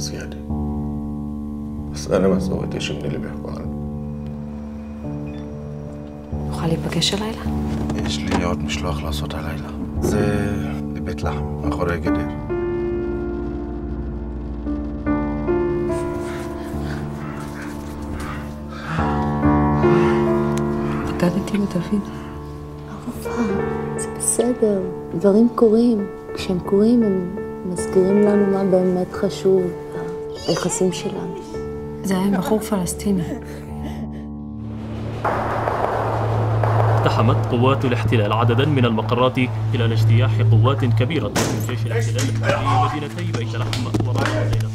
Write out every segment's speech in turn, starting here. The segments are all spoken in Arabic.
زيادة بس أنا ما سويت إشي من اللي بيحكوا عنه وخلي بقاش ليلى إيش لي يقعد مشلوخ لصوت على ليلى زي بيت لحم أخوري قدر פקדתי ותבין. זה בסדר, דברים קורים. כשהם קורים הם מזכירים לנו מה באמת חשוב ביחסים שלנו. זה היה בחור פלסטיני. اقتحمت قوات الاحتلال عددا من المقرات خلال اجتياح قوات كبيرة من جيش الاحتلال في مدينتي بيت لحم ورأس ليلة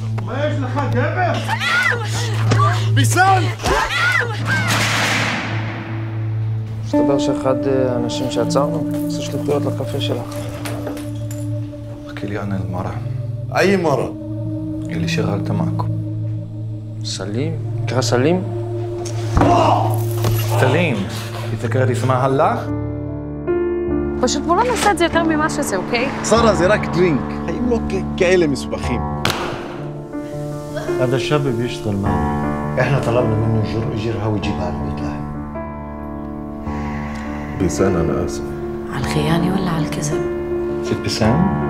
מסתבר שאחד האנשים שעצרנו עושה שליחויות לקפה שלך. احكي لي عن المرأة أي مرة؟ اللي شغلت معكم سليم كيف سليم؟ سليم تذكرتي اسمها هلا؟ باش تمرنا سادي ما معشسة أوكي؟ صار زراك درينك أيوه كألم مسبخين هذا الشاب بيشتغل معنا إحنا طلبنا منه يجر اجرها ويجيبها على البيت لها بيسان أنا آسف على الخيانة ولا على الكذب؟ ست بيسان؟